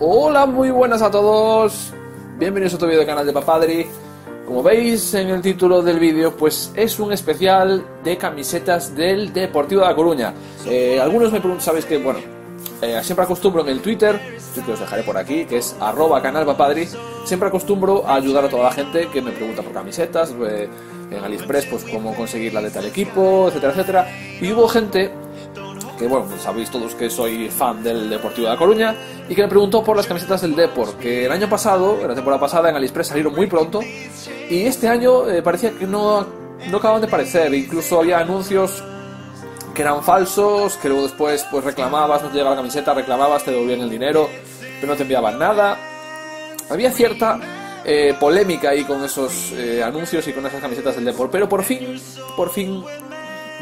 Hola, muy buenas a todos. Bienvenidos a otro vídeo del canal de Papadri. Como veis en el título del vídeo, pues es un especial de camisetas del Deportivo de La Coruña. Eh, algunos me preguntan, sabéis que, bueno, eh, siempre acostumbro en el Twitter, que os dejaré por aquí, que es arroba canal Papadri, siempre acostumbro a ayudar a toda la gente que me pregunta por camisetas, eh, en AliExpress, pues cómo conseguir la de tal equipo, etcétera, etcétera. Y hubo gente que bueno, pues sabéis todos que soy fan del Deportivo de La Coruña, y que me preguntó por las camisetas del Deport, que el año pasado, la temporada pasada en AliExpress salieron muy pronto, y este año eh, parecía que no, no acaban de parecer, incluso había anuncios que eran falsos, que luego después pues reclamabas, no te llegaba la camiseta, reclamabas, te devolvían el dinero, pero no te enviaban nada. Había cierta eh, polémica ahí con esos eh, anuncios y con esas camisetas del Deport, pero por fin, por fin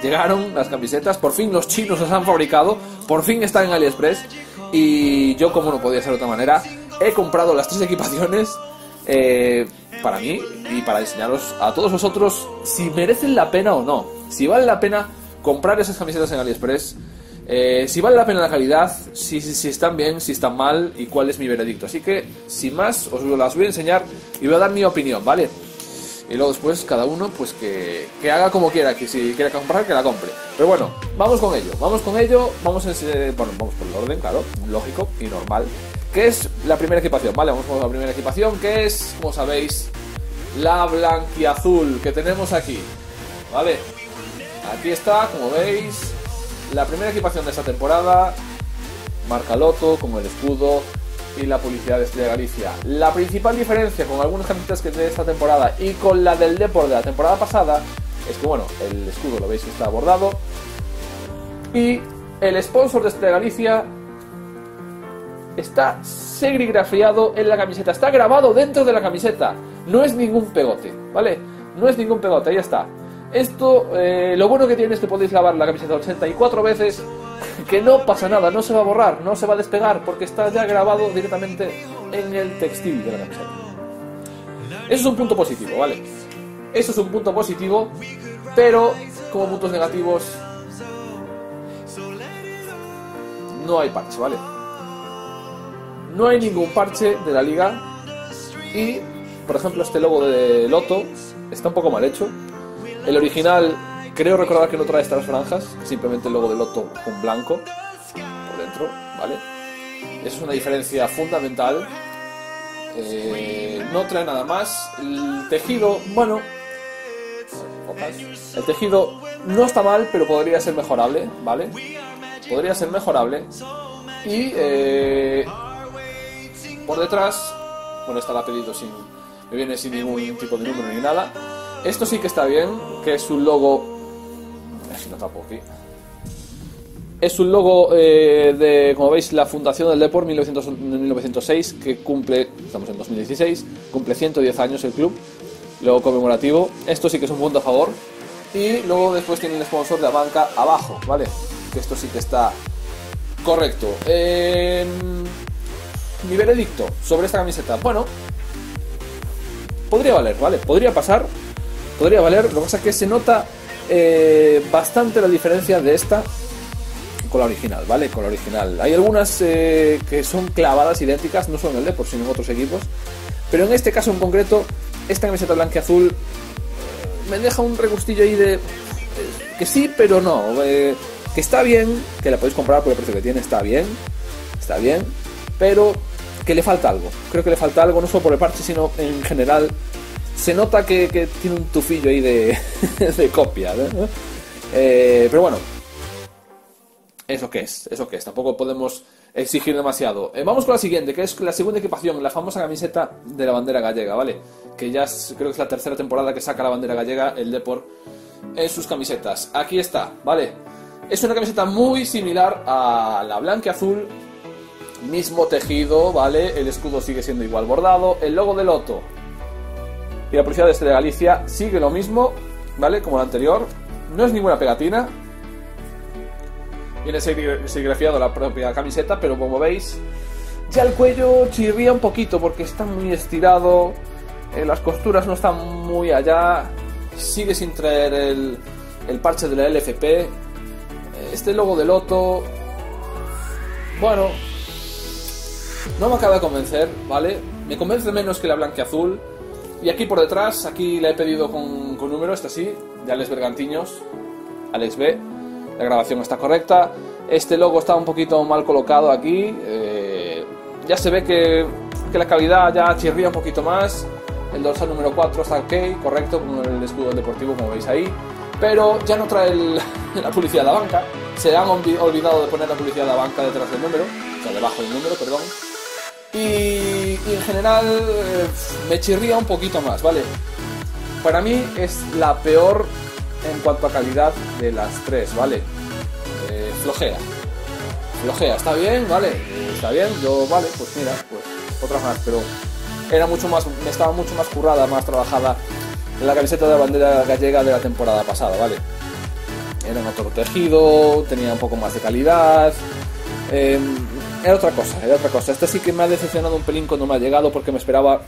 llegaron las camisetas, por fin los chinos las han fabricado, por fin están en AliExpress y yo como no podía ser de otra manera, he comprado las tres equipaciones eh, para mí y para enseñaros a todos vosotros si merecen la pena o no, si vale la pena comprar esas camisetas en AliExpress, eh, si vale la pena la calidad, si, si, si, están bien, si están mal y cuál es mi veredicto. Así que, sin más, os las voy a enseñar y voy a dar mi opinión, ¿vale? Y luego después cada uno pues que, que, haga como quiera, que si quiere comprar que la compre. Pero bueno, vamos con ello, vamos con ello, vamos en, bueno, vamos por el orden, claro, lógico y normal. Que es la primera equipación, ¿vale? Vamos con la primera equipación, que es, como sabéis, la blanquiazul que tenemos aquí, ¿vale? Aquí está, como veis, la primera equipación de esta temporada, marca Loto, como el escudo, y la publicidad de Galicia. La principal diferencia con algunas camisetas que de esta temporada y con la del Deport de la temporada pasada es que, bueno, el escudo lo veis que está bordado y el sponsor de Estrella Galicia está serigrafiado en la camiseta, está grabado dentro de la camiseta, no es ningún pegote, ¿vale? No es ningún pegote, ahí está. Esto, eh, lo bueno que tiene es que podéis lavar la camiseta 84 veces que no pasa nada, no se va a borrar, no se va a despegar, porque está ya grabado directamente en el textil de la camiseta. Eso es un punto positivo, ¿vale? Eso es un punto positivo, pero como puntos negativos no hay parche, ¿vale? No hay ningún parche de la liga y, por ejemplo, este logo de Loto está un poco mal hecho. El original Creo recordar que no trae estas franjas, simplemente el logo del Loto con blanco por dentro, ¿vale? Esa es una diferencia fundamental. Eh, no trae nada más. El tejido, bueno, el tejido no está mal, pero podría ser mejorable, ¿vale? Podría ser mejorable. Y eh, por detrás, bueno, está el pedido sin, me viene sin ningún tipo de número ni nada. Esto sí que está bien, que es un logo es un logo eh, de, como veis, la fundación del Deport 1906, que cumple, estamos en 2016, cumple 110 años el club, logo conmemorativo. Esto sí que es un punto a favor. Y luego después tiene el sponsor de la banca abajo, ¿vale? Que esto sí que está correcto. Mi veredicto sobre esta camiseta. Bueno, podría valer, ¿vale? Podría pasar, podría valer. Lo que pasa es que se nota eh, bastante la diferencia de esta con la original, ¿vale? Con la original. Hay algunas eh, que son clavadas idénticas, no solo en el Depor, sino en otros equipos. Pero en este caso en concreto, esta camiseta blanca y azul eh, me deja un regustillo ahí de... que sí, pero no. que está bien, que la podéis comprar por el precio que tiene, está bien. Está bien. Pero que le falta algo. Creo que le falta algo, no solo por el parche, sino en general se nota que, tiene un tufillo ahí de, copia. Eh, pero bueno, eso que es, eso que es. Tampoco podemos exigir demasiado. Eh, vamos con la siguiente, que es la segunda equipación, la famosa camiseta de la bandera gallega, ¿vale? Que ya creo que es la tercera temporada que saca la bandera gallega, el Deport, en sus camisetas. Aquí está, ¿vale? Es una camiseta muy similar a la blanca y azul, mismo tejido, ¿vale? El escudo sigue siendo igual bordado, el logo de Loto y la Policía de Este de Galicia sigue lo mismo, ¿vale? Como la anterior. No es ninguna pegatina. Viene serigrafiado la propia camiseta, pero como veis, ya el cuello chirría un poquito porque está muy estirado. Eh, las costuras no están muy allá. Sigue sin traer el, el parche de la LFP. Este logo de Loto. Bueno, no me acaba de convencer, ¿vale? Me convence menos que la blanqueazul. Y aquí por detrás, aquí la he pedido con, con número, esta sí, de Alex Bergantiños, Alex B. La grabación está correcta. Este logo está un poquito mal colocado aquí. eh, ya se ve que, que la calidad ya chirría un poquito más. El dorsal número 4 está ok, correcto, con el escudo deportivo, como veis ahí. Pero ya no trae el- la publicidad de la banca. Se han olvi- olvidado de poner la publicidad de la banca detrás del número, o sea, debajo del número, perdón. Y, general eh, me chirría un poquito más, ¿vale? Para mí es la peor en cuanto a calidad de las tres, ¿vale? Eh, flojea. Flojea, está bien, ¿vale? Está bien, yo, vale, pues mira, pues otra más, pero era mucho más, me estaba mucho más currada, más trabajada la camiseta de bandera gallega de la temporada pasada, ¿vale? Era en otro tejido, tenía un poco más de calidad. eh, era otra cosa, era otra cosa. Este sí que me ha decepcionado un pelín cuando me ha llegado porque me esperaba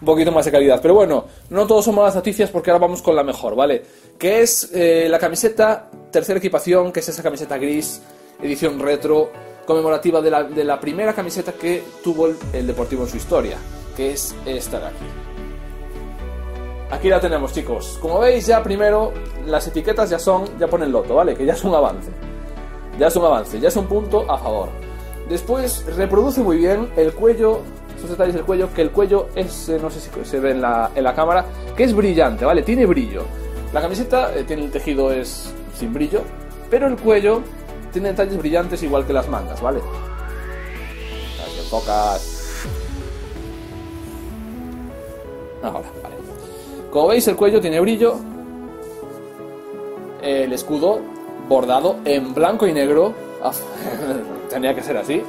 un poquito más de calidad. Pero bueno, no todos son malas noticias porque ahora vamos con la mejor, ¿vale? Que es eh, la camiseta, tercera equipación, que es esa camiseta gris, edición retro, conmemorativa de la, de la primera camiseta que tuvo el, Deportivo en su historia, que es esta de aquí. Aquí la tenemos, chicos. Como veis, ya primero las etiquetas ya son, ya ponen loto, ¿vale? Que ya es un avance. Ya es un avance, ya es un punto a favor. Después reproduce muy bien el cuello, esos detalles del cuello, que el cuello es, eh, no sé si se ve en la, cámara, que es brillante, ¿vale? Tiene brillo. La camiseta eh, tiene el tejido es sin brillo, pero el cuello tiene detalles brillantes igual que las mangas, ¿vale? Enfocas. Ahora, vale. Como veis, el cuello tiene brillo. El escudo bordado en blanco y negro. Tenía que ser así.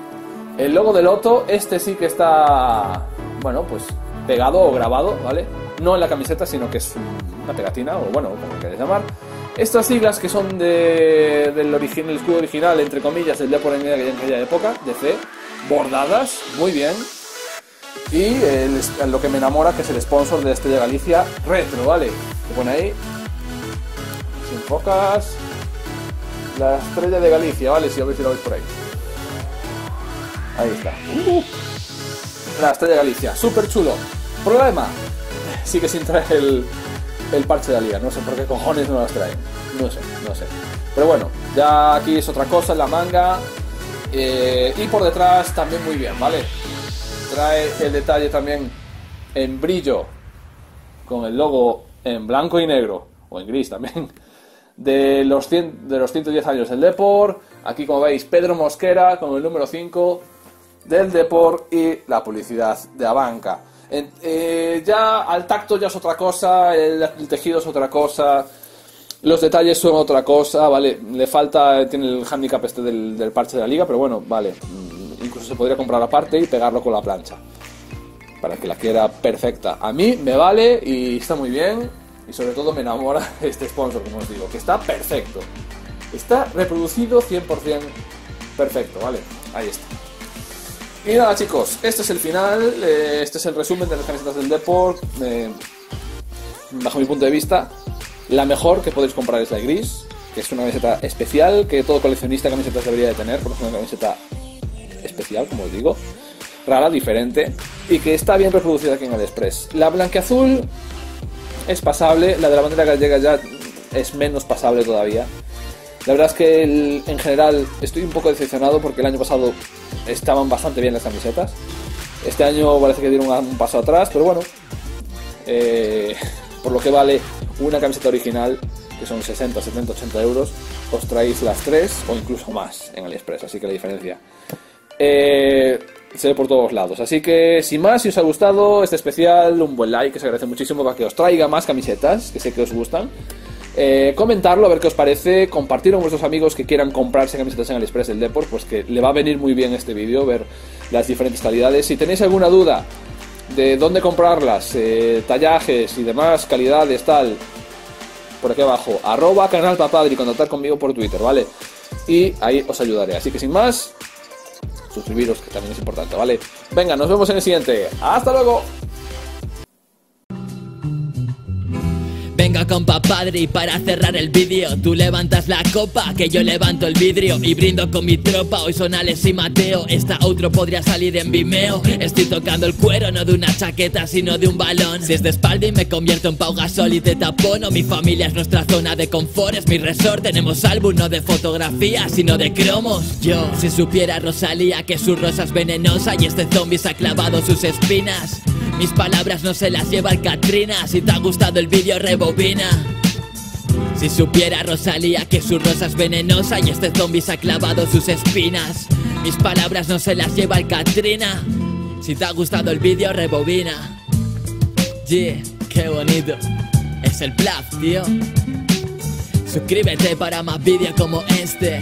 El logo del Loto, este sí que está, bueno, pues pegado o grabado, ¿vale? No en la camiseta, sino que es una pegatina, o bueno, como queréis llamar. Estas siglas que son de, del origen, el escudo original, entre comillas, del Depor en aquella época, DC, bordadas, muy bien. Y el- lo que me enamora, que es el sponsor de de Galicia, Retro, ¿vale? Se pone ahí. Sin focas. La estrella de Galicia, ¿vale? Si a ver si lo veis por ahí. Ahí está. Uh. La estrella Galicia, súper chulo. Problema, sigue sin traer el, el parche de la liga. No sé por qué cojones no las traen. No sé, no sé. Pero bueno, ya aquí es otra cosa en la manga. Eh, y por detrás también muy bien, ¿vale? Trae el detalle también en brillo, con el logo en blanco y negro, o en gris también, de los, 100 de los 110 años del Depor. Aquí, como veis, Pedro Mosquera con el número 5 del Depor y la publicidad de Abanca. En- eh, ya al tacto ya es otra cosa, el, el tejido es otra cosa, los detalles son otra cosa, ¿vale? Le falta, tiene el handicap este del, del parche de la liga, pero bueno, vale. mm, Incluso se podría comprar aparte y pegarlo con la plancha. Para que la quiera perfecta. A mí me vale y está muy bien. Y sobre todo me enamora este sponsor, como os digo, que está perfecto. Está reproducido 100% perfecto, ¿vale? Ahí está. Y nada chicos, este es el final, eh, este es el resumen de las camisetas del Deport. eh, bajo mi punto de vista, la mejor que podéis comprar es la gris, que es una camiseta especial, que todo coleccionista de camisetas debería de tener, porque es una camiseta especial, como os digo, rara, diferente, y que está bien reproducida aquí en el Express. La blanqueazul es pasable, la de la bandera gallega ya es menos pasable todavía. La verdad es que el- en general estoy un poco decepcionado porque el año pasado estaban bastante bien las camisetas. Este año parece que dieron un paso atrás, pero bueno, eh, por lo que vale una camiseta original, que son 60, 70, 80 euros, os traéis las tres o incluso más en AliExpress, así que la diferencia eh, se ve por todos lados. Así que, sin más, si os ha gustado este especial, un buen like, que se agradece muchísimo para que os traiga más camisetas, que sé que os gustan. Eh, comentarlo, a ver qué os parece, compartirlo con vuestros amigos que quieran comprarse camisetas en AliExpress del Deport, pues que le va a venir muy bien este vídeo, ver las diferentes calidades. Si tenéis alguna duda de dónde comprarlas, eh, tallajes y demás, calidades, tal, por aquí abajo, arroba canal papadri, contactar conmigo por Twitter, ¿vale? Y ahí os ayudaré. Así que sin más, suscribiros, que también es importante, ¿vale? Venga, nos vemos en el siguiente. ¡Hasta luego! Venga con padre y para cerrar el vídeo. Tú levantas la copa, que yo levanto el vidrio Y brindo con mi tropa, hoy son Alex y Mateo Esta otro podría salir en Vimeo. Estoy tocando el cuero, no de una chaqueta sino de un balón. Si es de espalda y me convierto en Pau Gasol y te tapono. Mi familia es nuestra zona de confort, es mi resort. Tenemos álbum no de fotografía, sino de cromos. Yo, si supiera Rosalía que su rosa es venenosa Y este zombie se ha clavado sus espinas mis palabras no se las lleva el Katrina. Si te ha gustado el vídeo rebobina. Si supiera Rosalía que su rosa es venenosa Y este zombie se ha clavado sus espinas. Mis palabras no se las lleva el Katrina. Si te ha gustado el vídeo rebobina. Yeah, qué bonito. Es el bluff, tío. Suscríbete para más vídeos como este